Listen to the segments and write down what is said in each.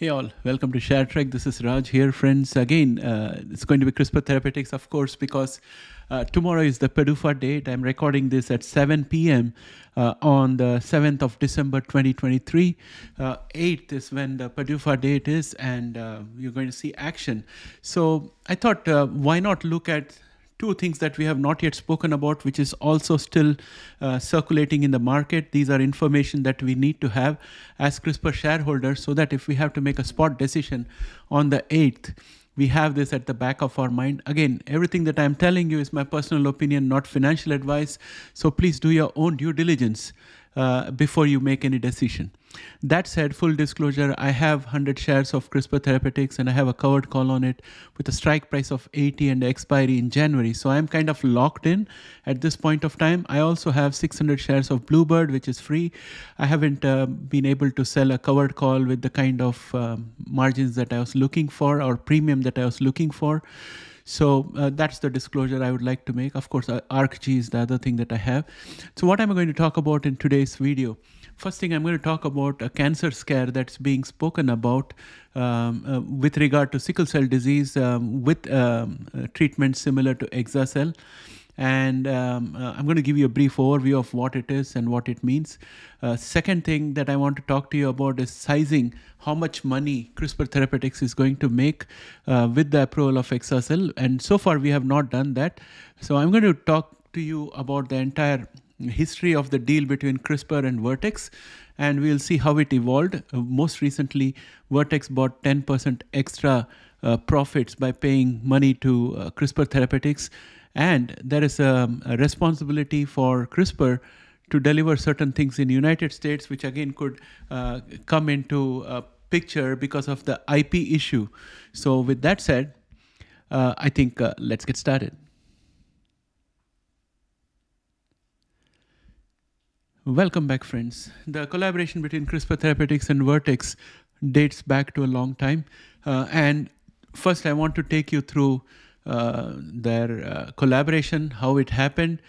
Hey all, welcome to ShareTreck. This is Raj here, friends. Again, uh, it's going to be CRISPR Therapeutics, of course, because uh, tomorrow is the PDUFA date. I'm recording this at 7 p.m. Uh, on the 7th of December 2023. 8th uh, is when the PDUFA date is, and uh, you're going to see action. So I thought, uh, why not look at two things that we have not yet spoken about, which is also still uh, circulating in the market. These are information that we need to have as CRISPR shareholders so that if we have to make a spot decision on the 8th, we have this at the back of our mind. Again, everything that I'm telling you is my personal opinion, not financial advice. So please do your own due diligence uh, before you make any decision. That said, full disclosure, I have 100 shares of CRISPR Therapeutics and I have a covered call on it with a strike price of 80 and expiry in January. So I'm kind of locked in at this point of time. I also have 600 shares of Bluebird, which is free. I haven't uh, been able to sell a covered call with the kind of um, margins that I was looking for or premium that I was looking for. So uh, that's the disclosure I would like to make. Of course, uh, ARKG is the other thing that I have. So what am I going to talk about in today's video? First thing I'm going to talk about a cancer scare that's being spoken about um, uh, with regard to sickle cell disease um, with um, treatment similar to Exa-cel. And um, uh, I'm going to give you a brief overview of what it is and what it means. Uh, second thing that I want to talk to you about is sizing how much money CRISPR Therapeutics is going to make uh, with the approval of Exa-cel. And so far, we have not done that. So I'm going to talk to you about the entire history of the deal between CRISPR and Vertex, and we'll see how it evolved. Uh, most recently, Vertex bought 10% extra uh, profits by paying money to uh, CRISPR Therapeutics and there is a, responsibility for CRISPR to deliver certain things in United States, which again could uh, come into picture because of the IP issue. So with that said, uh, I think let's get started. Welcome back, friends. The collaboration between CRISPR Therapeutics and Vertex dates back to a long time. Uh, and first, I want to take you through uh, their uh, collaboration, how it happened.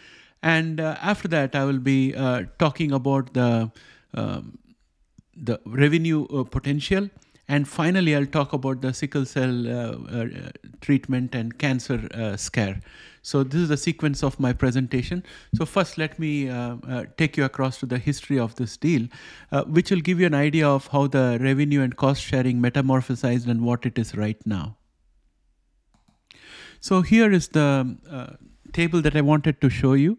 And uh, after that, I will be talking about the, um, the revenue potential. And finally, I'll talk about the sickle cell uh, uh, treatment and cancer uh, scare. So this is the sequence of my presentation. So first, let me take you across to the history of this deal, which will give you an idea of how the revenue and cost sharing metamorphosized and what it is right now. So here is the uh, table that I wanted to show you.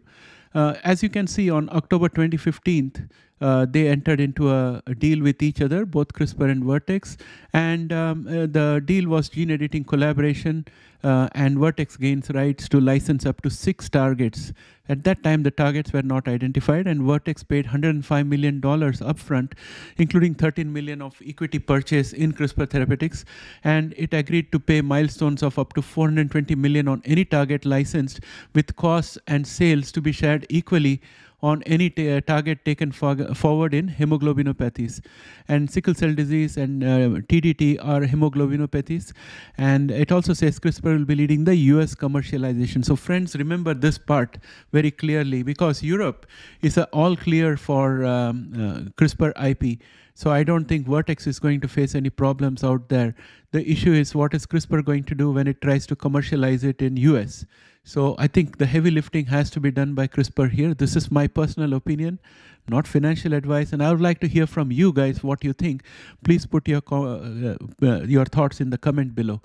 Uh, as you can see on October 2015, uh, they entered into a, a, deal with each other, both CRISPR and Vertex. And um, uh, the deal was gene editing collaboration uh, and Vertex gains rights to license up to six targets. At that time, the targets were not identified and Vertex paid $105 million upfront, including 13 million of equity purchase in CRISPR Therapeutics. And it agreed to pay milestones of up to 420 million on any target licensed with costs and sales to be shared equally on any uh, target taken for forward in hemoglobinopathies. And sickle cell disease and uh, TDT are hemoglobinopathies. And it also says CRISPR will be leading the US commercialization. So friends, remember this part very clearly because Europe is all clear for um, uh, CRISPR IP. So I don't think Vertex is going to face any problems out there. The issue is what is CRISPR going to do when it tries to commercialize it in US. So I think the heavy lifting has to be done by CRISPR here. This is my personal opinion, not financial advice. And I would like to hear from you guys what you think. Please put your, uh, uh, your thoughts in the comment below.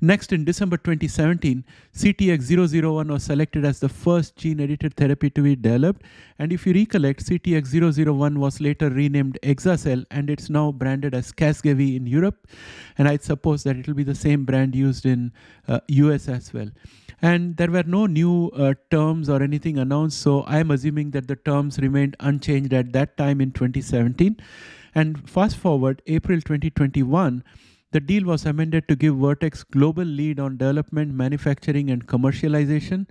Next, in December 2017, CTX001 was selected as the first gene-edited therapy to be developed. And if you recollect, CTX001 was later renamed Exa-cel, and it's now branded as Casgevy in Europe. And I suppose that it will be the same brand used in uh, US as well. And there were no new uh, terms or anything announced, so I'm assuming that the terms remained unchanged at that time in 2017. And fast forward, April 2021, the deal was amended to give Vertex global lead on development, manufacturing, and commercialization.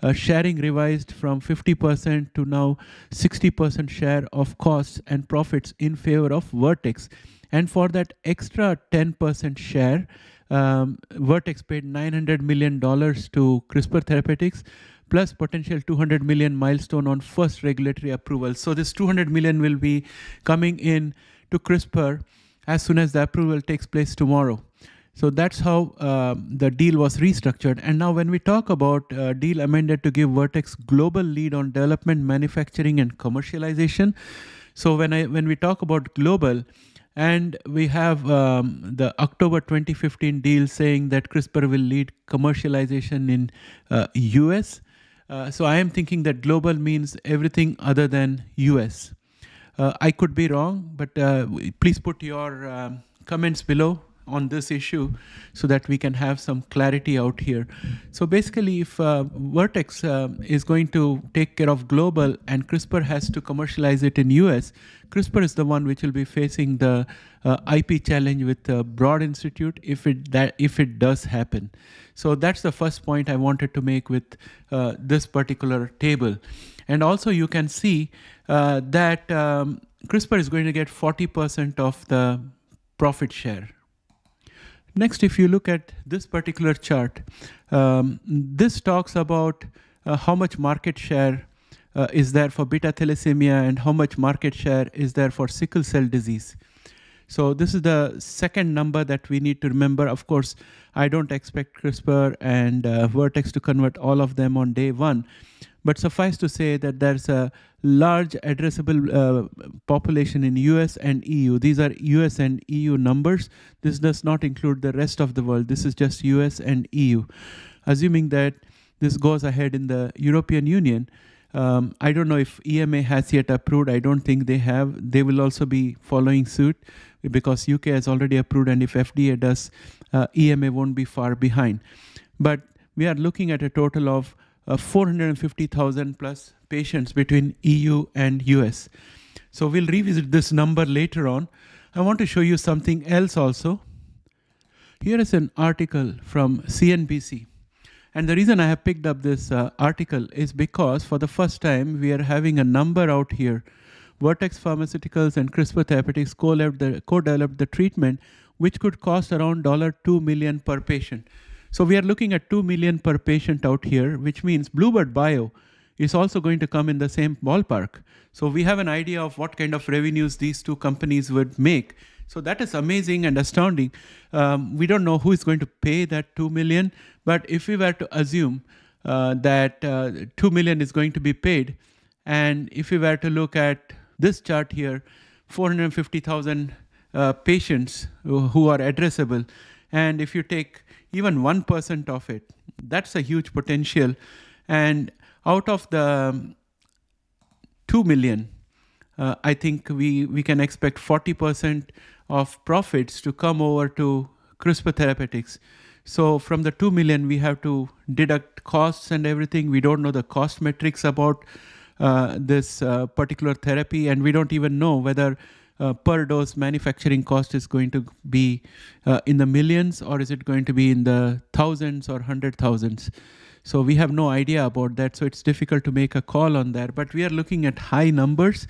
Uh, sharing revised from 50% to now 60% share of costs and profits in favor of Vertex. And for that extra 10% share, um, Vertex paid $900 million to CRISPR Therapeutics plus potential 200 million milestone on first regulatory approval. So this 200 million will be coming in to CRISPR as soon as the approval takes place tomorrow. So that's how uh, the deal was restructured. And now, when we talk about uh, deal amended to give Vertex global lead on development, manufacturing, and commercialization. So when I when we talk about global, and we have um, the October 2015 deal saying that CRISPR will lead commercialization in uh, US. Uh, so I am thinking that global means everything other than US. Uh, I could be wrong, but uh, please put your um, comments below on this issue so that we can have some clarity out here. So basically, if uh, Vertex uh, is going to take care of global and CRISPR has to commercialize it in US, CRISPR is the one which will be facing the uh, IP challenge with Broad Institute if it that if it does happen. So that's the first point I wanted to make with uh, this particular table. And also you can see uh, that um, CRISPR is going to get 40% of the profit share Next, if you look at this particular chart, um, this talks about uh, how much market share uh, is there for beta thalassemia and how much market share is there for sickle cell disease. So this is the second number that we need to remember. Of course, I don't expect CRISPR and uh, Vertex to convert all of them on day one. But suffice to say that there's a large addressable uh, population in US and EU. These are US and EU numbers. This does not include the rest of the world. This is just US and EU. Assuming that this goes ahead in the European Union, um, I don't know if EMA has yet approved. I don't think they have. They will also be following suit because UK has already approved, and if FDA does, uh, EMA won't be far behind. But we are looking at a total of uh, 450,000 plus patients between EU and US. So we'll revisit this number later on. I want to show you something else also. Here is an article from CNBC. And the reason I have picked up this uh, article is because for the first time we are having a number out here. Vertex Pharmaceuticals and CRISPR Therapeutics co-developed the, co-developed the treatment which could cost around $2 million per patient. So we are looking at 2 million per patient out here, which means Bluebird Bio is also going to come in the same ballpark. So we have an idea of what kind of revenues these two companies would make. So that is amazing and astounding. Um, we don't know who is going to pay that 2 million, but if we were to assume uh, that uh, 2 million is going to be paid, and if we were to look at this chart here, 450,000 uh, patients who are addressable, and if you take even 1% of it, that's a huge potential. And out of the um, 2 million, uh, I think we, we can expect 40% of profits to come over to CRISPR Therapeutics. So from the 2 million, we have to deduct costs and everything. We don't know the cost metrics about uh, this uh, particular therapy, and we don't even know whether uh, per dose manufacturing cost is going to be uh, in the millions or is it going to be in the thousands or hundred thousands? So we have no idea about that. So it's difficult to make a call on that. But we are looking at high numbers.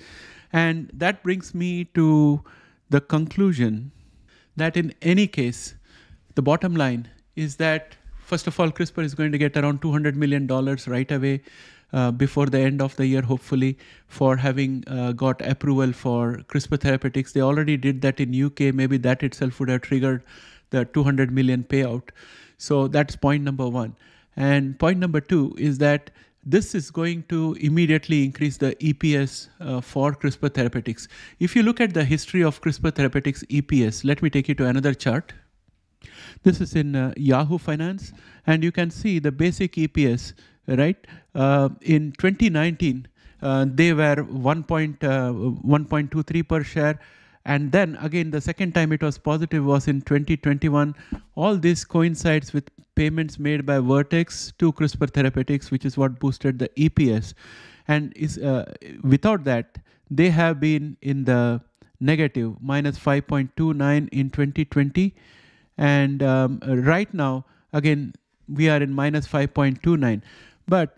And that brings me to the conclusion that in any case, the bottom line is that, first of all, CRISPR is going to get around $200 million right away uh, before the end of the year, hopefully, for having uh, got approval for CRISPR Therapeutics. They already did that in UK. Maybe that itself would have triggered the 200 million payout. So that's point number one. And point number two is that this is going to immediately increase the EPS uh, for CRISPR Therapeutics. If you look at the history of CRISPR Therapeutics EPS, let me take you to another chart. This is in uh, Yahoo Finance, and you can see the basic EPS right? Uh, in 2019, uh, they were 1.23 uh, per share. And then again, the second time it was positive was in 2021. All this coincides with payments made by Vertex to CRISPR Therapeutics, which is what boosted the EPS. And is uh, without that, they have been in the negative, minus 5.29 in 2020. And um, right now, again, we are in minus 5.29. But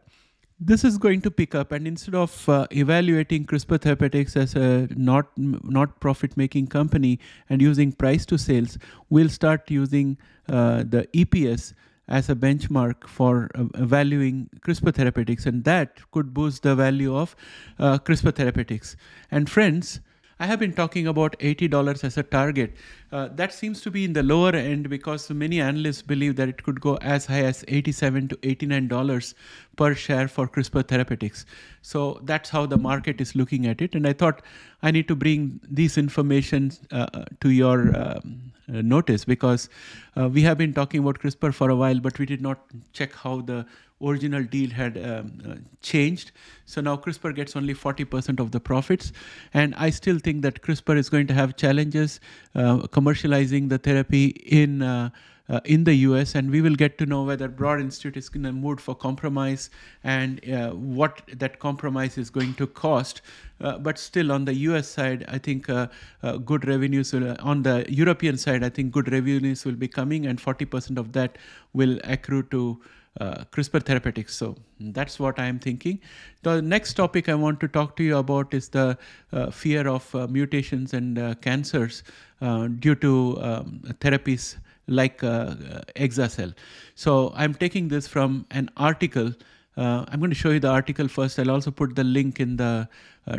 this is going to pick up and instead of uh, evaluating crispr therapeutics as a not not profit making company and using price to sales we'll start using uh, the eps as a benchmark for uh, valuing crispr therapeutics and that could boost the value of uh, crispr therapeutics. And friends I have been talking about $80 as a target. Uh, that seems to be in the lower end because many analysts believe that it could go as high as 87 to $89 per share for CRISPR Therapeutics. So that's how the market is looking at it. And I thought I need to bring these information uh, to your um, notice because uh, we have been talking about CRISPR for a while, but we did not check how the original deal had um, uh, changed. So now CRISPR gets only 40% of the profits. And I still think that CRISPR is going to have challenges uh, commercializing the therapy in. Uh, uh, in the US, and we will get to know whether Broad Institute is in a mood for compromise and uh, what that compromise is going to cost. Uh, but still, on the US side, I think uh, uh, good revenues will, on the European side, I think good revenues will be coming, and 40% of that will accrue to uh, CRISPR therapeutics. So that's what I am thinking. The next topic I want to talk to you about is the uh, fear of uh, mutations and uh, cancers uh, due to um, therapies like uh, Exacel. So I'm taking this from an article. I'm going to show you the article first. I'll also put the link in the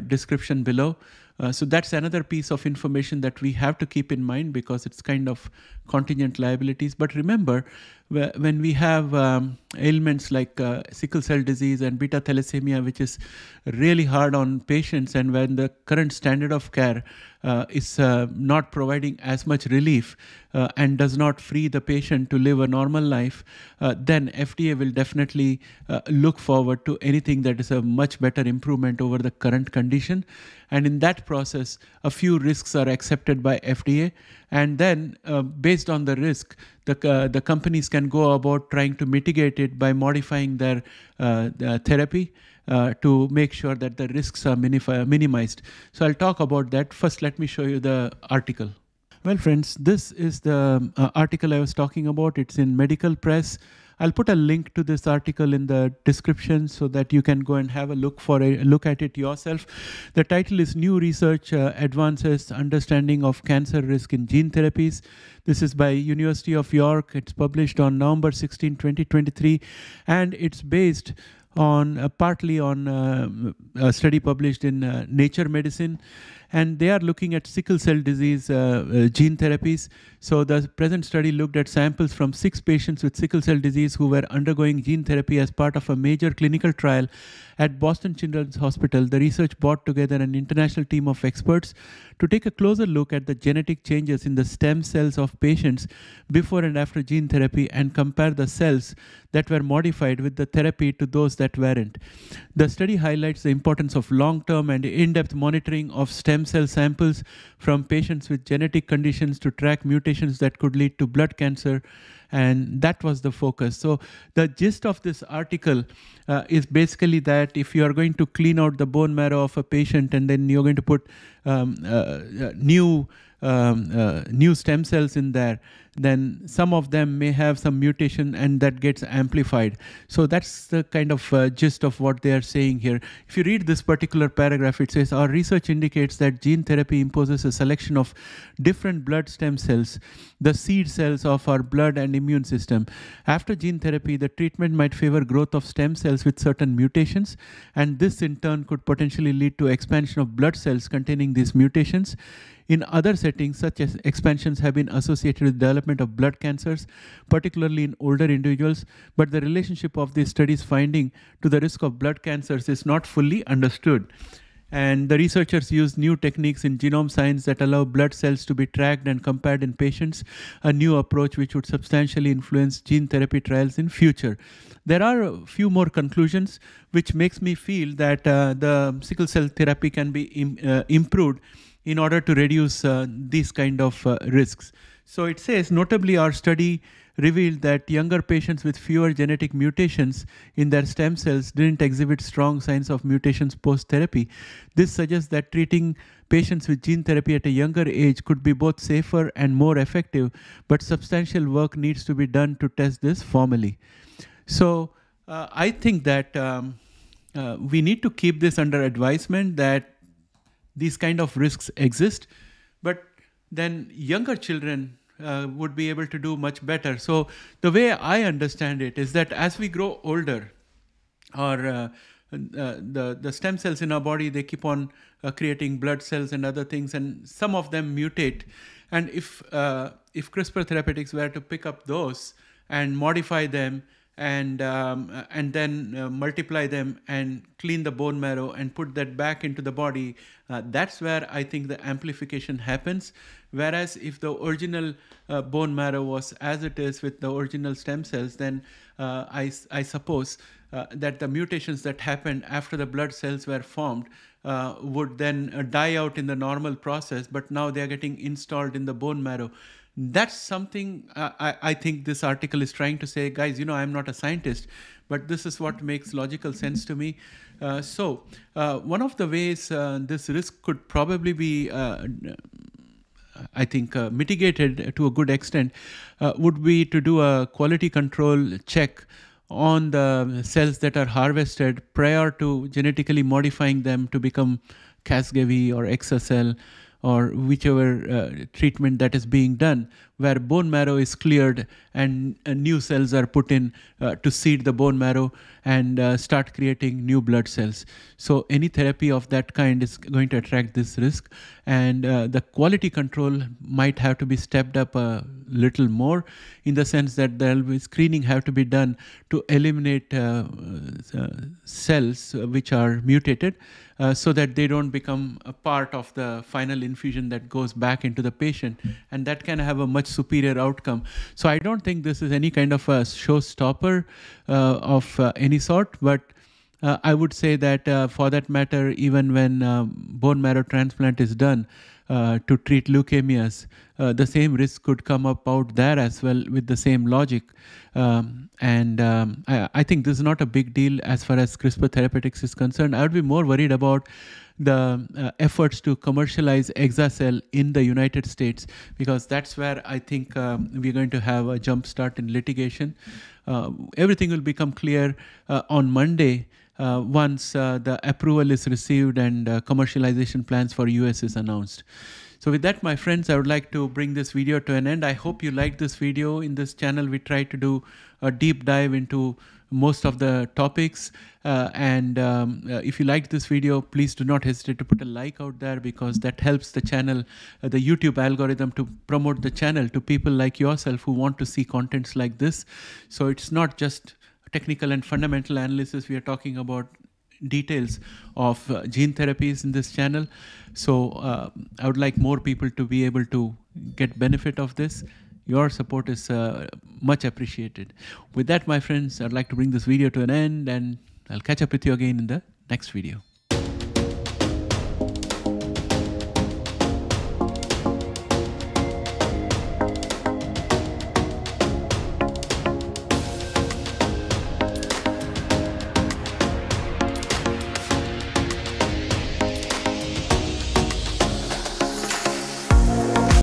description below. Uh, so that's another piece of information that we have to keep in mind because it's kind of contingent liabilities. But remember, when we have um, ailments like uh, sickle cell disease and beta thalassemia, which is really hard on patients, and when the current standard of care uh, is uh, not providing as much relief uh, and does not free the patient to live a normal life, uh, then FDA will definitely uh, look forward to anything that is a much better improvement over the current condition. And in that process, a few risks are accepted by FDA. And then, based on the risk, the, the companies can go about trying to mitigate it by modifying their therapy uh, to make sure that the risks are minimized. So I'll talk about that. First, let me show you the article. Well, friends, this is the uh, article I was talking about. It's in Medical Press. I'll put a link to this article in the description so that you can go and have a look for a look at it yourself. The title is New Research uh, Advances Understanding of Cancer Risk in Gene Therapies. This is by University of York. It's published on November 16, 2023, and it's based on uh, partly on uh, a study published in uh, Nature Medicine and they are looking at sickle cell disease uh, uh, gene therapies. So the present study looked at samples from six patients with sickle cell disease who were undergoing gene therapy as part of a major clinical trial at Boston Children's Hospital. The research brought together an international team of experts to take a closer look at the genetic changes in the stem cells of patients before and after gene therapy and compare the cells that were modified with the therapy to those that weren't. The study highlights the importance of long-term and in-depth monitoring of stem stem cell samples from patients with genetic conditions to track mutations that could lead to blood cancer. And that was the focus. So, the gist of this article uh, is basically that if you are going to clean out the bone marrow of a patient and then you're going to put um, uh, uh new um, uh, new stem cells in there, then some of them may have some mutation and that gets amplified. So that's the kind of uh, gist of what they are saying here. If you read this particular paragraph, it says our research indicates that gene therapy imposes a selection of different blood stem cells, the seed cells of our blood and immune system. After gene therapy, the treatment might favor growth of stem cells with certain mutations, and this in turn could potentially lead to expansion of blood cells containing these mutations. In other settings, such as expansions have been associated with development of blood cancers, particularly in older individuals, but the relationship of these studies finding to the risk of blood cancers is not fully understood. And the researchers used new techniques in genome science that allow blood cells to be tracked and compared in patients, a new approach which would substantially influence gene therapy trials in future. There are a few more conclusions which makes me feel that uh, the sickle cell therapy can be Im- uh, improved in order to reduce uh, these kind of uh, risks. So it says, notably, our study revealed that younger patients with fewer genetic mutations in their stem cells didn't exhibit strong signs of mutations post therapy. This suggests that treating patients with gene therapy at a younger age could be both safer and more effective, but substantial work needs to be done to test this formally. So uh, I think that um, uh, we need to keep this under advisement that these kind of risks exist, but then younger children uh, would be able to do much better. So the way I understand it is that as we grow older, our uh, the the stem cells in our body they keep on uh, creating blood cells and other things, and some of them mutate. And if uh, if CRISPR therapeutics were to pick up those and modify them and um, and then uh, multiply them and clean the bone marrow and put that back into the body uh, that's where i think the amplification happens. Whereas if the original uh, bone marrow was as it is with the original stem cells then uh, I, I suppose uh, that the mutations that happened after the blood cells were formed uh, would then die out in the normal process but now they are getting installed in the bone marrow that's something uh, I, I think this article is trying to say guys you know i'm not a scientist but this is what makes logical sense to me. Uh, so uh, one of the ways uh, this risk could probably be uh, I think uh, mitigated to a good extent would be to do a quality control check on the cells that are harvested prior to genetically modifying them to become Casgevy or exa-cel or whichever uh, treatment that is being done, where bone marrow is cleared and uh, new cells are put in uh, to seed the bone marrow and uh, start creating new blood cells. So any therapy of that kind is going to attract this risk, and uh, the quality control might have to be stepped up a little more, in the sense that there will be screening have to be done to eliminate uh, cells which are mutated. Uh, so that they don't become a part of the final infusion that goes back into the patient, and that can have a much superior outcome. So I don't think this is any kind of a showstopper uh, of uh, any sort, but uh, I would say that uh, for that matter, even when um, bone marrow transplant is done uh, to treat leukemias, uh, the same risk could come up out there as well with the same logic. Um, and um, I, I, think this is not a big deal as far as CRISPR therapeutics is concerned. I would be more worried about the uh, efforts to commercialize exa-cel in the United States because that's where I think um, we're going to have a jump start in litigation. Uh, everything will become clear uh, on Monday uh, once uh, the approval is received and uh, commercialization plans for US is announced. So with that, my friends, I would like to bring this video to an end. I hope you liked this video. In this channel, we try to do a deep dive into most of the topics. Uh, and um, uh, if you liked this video, please do not hesitate to put a like out there because that helps the channel, uh, the YouTube algorithm to promote the channel to people like yourself who want to see contents like this. So it's not just technical and fundamental analysis. We are talking about details of uh, gene therapies in this channel. So uh, I would like more people to be able to get benefit of this. Your support is uh, much appreciated. With that, my friends, I'd like to bring this video to an end and I'll catch up with you again in the next video.